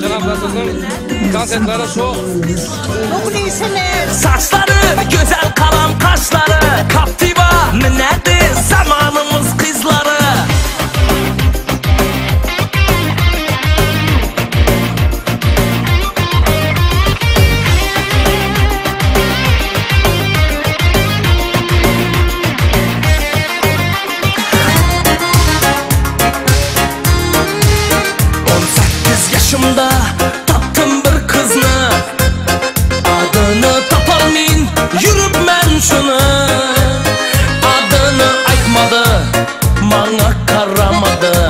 Cenab-ı Hakk'ın dans etleri çok. Çok iyisinler. Saçlar. başımda taptım bir kızni Adını tapar men yürüpmän şunu. Adını aytmady, maňa karamady